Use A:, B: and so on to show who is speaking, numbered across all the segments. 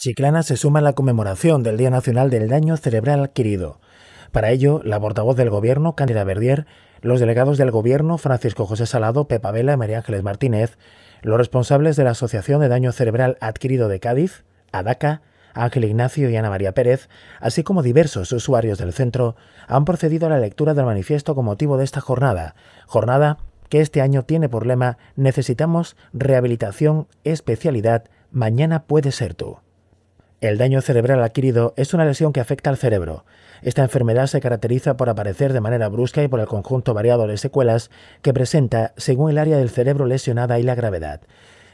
A: Chiclana se suma a la conmemoración del Día Nacional del Daño Cerebral Adquirido. Para ello, la portavoz del Gobierno, Cándida Verdier, los delegados del Gobierno, Francisco José Salado, Pepa Vela y María Ángeles Martínez, los responsables de la Asociación de Daño Cerebral Adquirido de Cádiz, ADACA, Ángel Ignacio y Ana María Pérez, así como diversos usuarios del centro, han procedido a la lectura del manifiesto con motivo de esta jornada, jornada que este año tiene por lema Necesitamos rehabilitación, especialidad, mañana puede ser tú. El daño cerebral adquirido es una lesión que afecta al cerebro. Esta enfermedad se caracteriza por aparecer de manera brusca y por el conjunto variado de secuelas que presenta según el área del cerebro lesionada y la gravedad.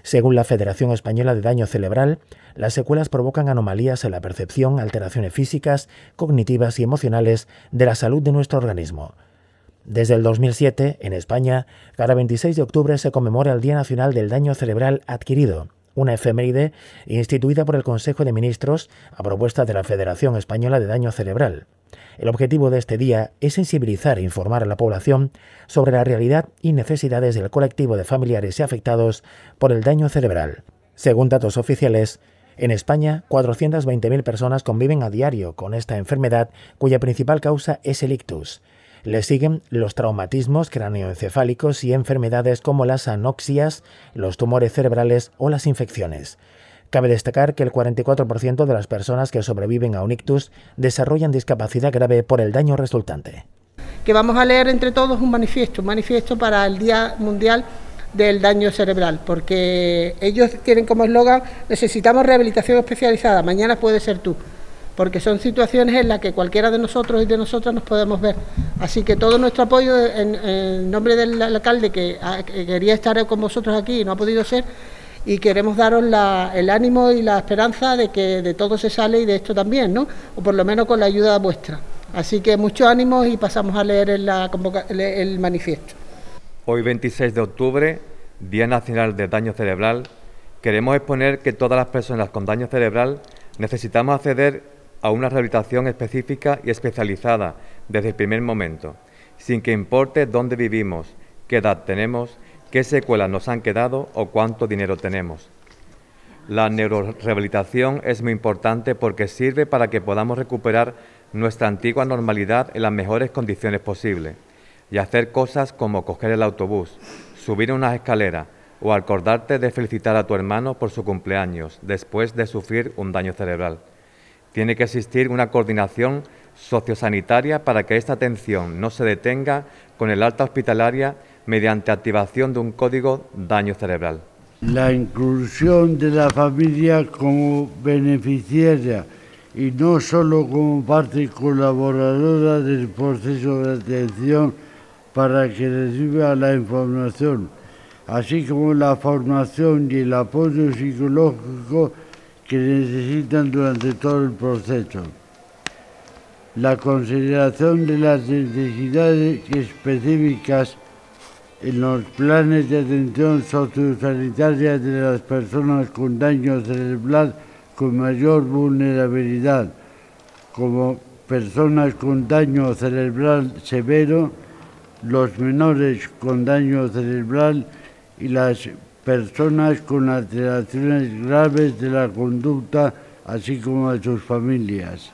A: Según la Federación Española de Daño Cerebral, las secuelas provocan anomalías en la percepción, alteraciones físicas, cognitivas y emocionales de la salud de nuestro organismo. Desde el 2007, en España, cada 26 de octubre se conmemora el Día Nacional del Daño Cerebral Adquirido una efeméride instituida por el Consejo de Ministros a propuesta de la Federación Española de Daño Cerebral. El objetivo de este día es sensibilizar e informar a la población sobre la realidad y necesidades del colectivo de familiares y afectados por el daño cerebral. Según datos oficiales, en España, 420.000 personas conviven a diario con esta enfermedad cuya principal causa es el ictus. Le siguen los traumatismos cráneoencefálicos y enfermedades como las anoxias, los tumores cerebrales o las infecciones. Cabe destacar que el 44% de las personas que sobreviven a un ictus desarrollan discapacidad grave por el daño resultante.
B: Que vamos a leer entre todos un manifiesto, un manifiesto para el Día Mundial del Daño Cerebral, porque ellos tienen como eslogan necesitamos rehabilitación especializada, mañana puede ser tú porque son situaciones en las que cualquiera de nosotros y de nosotras nos podemos ver. Así que todo nuestro apoyo en, nombre del alcalde que, quería estar con vosotros aquí y no ha podido ser, y queremos daros el ánimo y la esperanza de que de todo se sale y de esto también, ¿no? O por lo menos con la ayuda vuestra. Así que mucho ánimo y pasamos a leer el manifiesto.
C: Hoy 26 de octubre, Día Nacional de Daño Cerebral, queremos exponer que todas las personas con daño cerebral necesitamos acceder a una rehabilitación específica y especializada desde el primer momento, sin que importe dónde vivimos, qué edad tenemos, qué secuelas nos han quedado o cuánto dinero tenemos. La neurorehabilitación es muy importante porque sirve para que podamos recuperar nuestra antigua normalidad en las mejores condiciones posibles y hacer cosas como coger el autobús, subir unas escaleras o acordarte de felicitar a tu hermano por su cumpleaños después de sufrir un daño cerebral. Tiene que existir una coordinación sociosanitaria para que esta atención no se detenga con el alta hospitalaria mediante activación de un código daño cerebral.
D: La inclusión de la familia como beneficiaria y no solo como parte colaboradora del proceso de atención para que reciba la información, así como la formación y el apoyo psicológico que necesitan durante todo el proceso. La consideración de las necesidades específicas en los planes de atención sociosanitaria de las personas con daño cerebral con mayor vulnerabilidad, como personas con daño cerebral severo, los menores con daño cerebral y las personas con alteraciones graves de la conducta, así como a sus familias.